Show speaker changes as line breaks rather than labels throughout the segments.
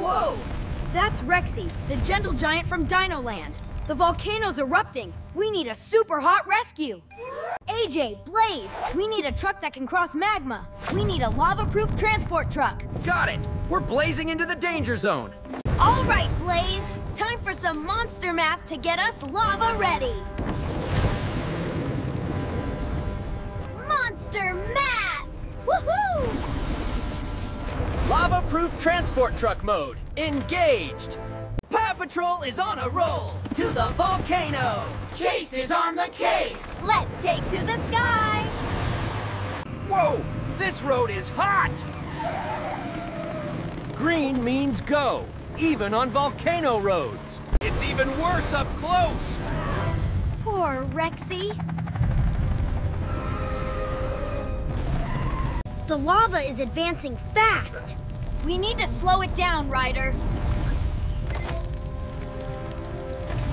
Whoa!
That's Rexy, the gentle giant from Dino Land. The volcano's erupting. We need a super hot rescue. AJ, Blaze, we need a truck that can cross magma. We need a lava-proof transport truck.
Got it! We're blazing into the danger zone.
All right, Blaze. Time for some monster math to get us lava ready.
Lava-proof transport truck mode. Engaged. Paw Patrol is on a roll to the volcano.
Chase is on the case.
Let's take to the sky.
Whoa! This road is hot! Green means go, even on volcano roads. It's even worse up close.
Poor Rexy. The lava is advancing fast. We need to slow it down, Ryder.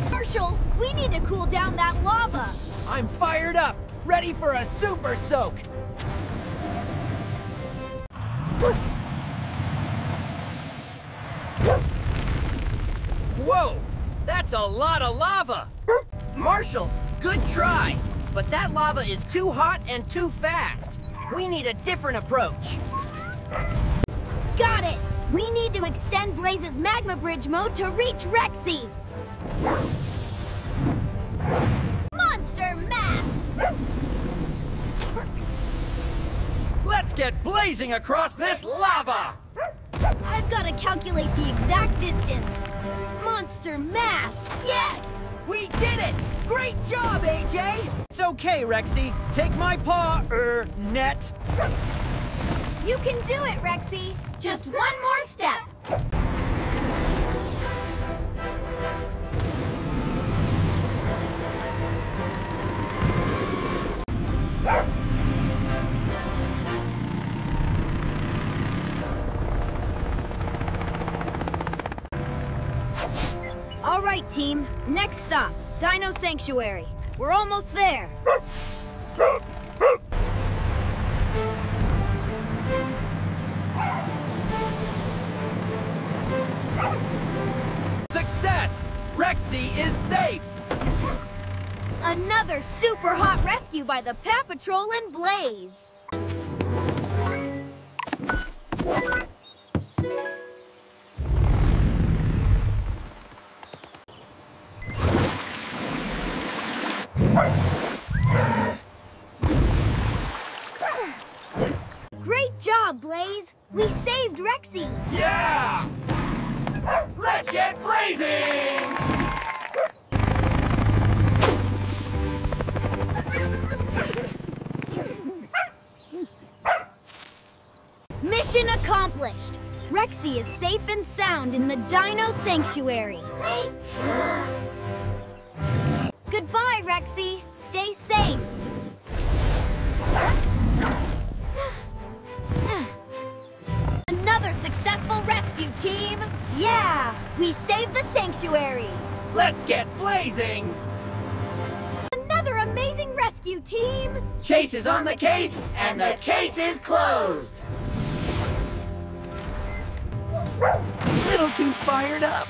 Marshall, we need to cool down that lava.
I'm fired up, ready for a super soak. Whoa! That's a lot of lava! Marshall, good try. But that lava is too hot and too fast. We need a different approach.
Got it! We need to extend Blaze's magma bridge mode to reach Rexy. Monster math!
Let's get blazing across this lava!
I've got to calculate the exact distance. Monster math! Yes!
We did it! Great job, AJ! It's okay, Rexy. Take my paw, er, net.
You can do it, Rexy! Just one more step! All right, team. Next stop, Dino Sanctuary. We're almost there.
Success! Rexy is safe!
Another super hot rescue by the Paw Patrol and Blaze. Great job, Blaze! We saved Rexy!
Yeah!
Mission accomplished! Rexy is safe and sound in the Dino Sanctuary. Goodbye, Rexy. Stay safe. Another successful rescue team. Yeah, we saved the sanctuary.
Let's get blazing!
Another amazing rescue team.
Chase is on the case, and the case is closed.
Little too fired up.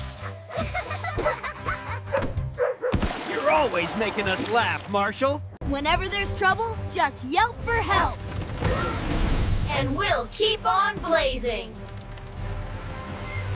You're always making us laugh, Marshall.
Whenever there's trouble, just yelp for help.
And we'll keep on blazing.